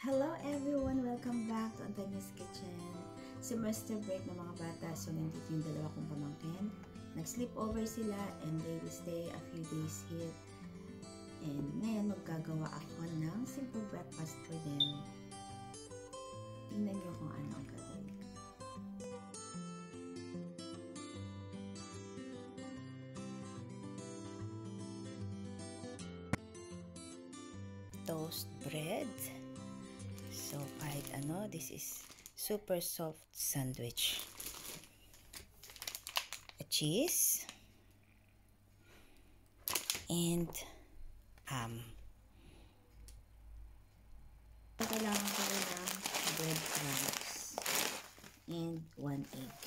Hello everyone! Welcome back to Antonia's Kitchen. Semester break ng mga bata, so nandito yung dalawa kong pamangkin. Nag-sleep over sila and they will stay a few days here. And ngayon magkagawa ako ng simple breakfast for them. Tingnan niyo kung ano ang gagawin. Toast bread. So, kahit ano, this is super soft sandwich. A cheese. And ham. Um, kailangan ko lang breadcrumbs. And one egg.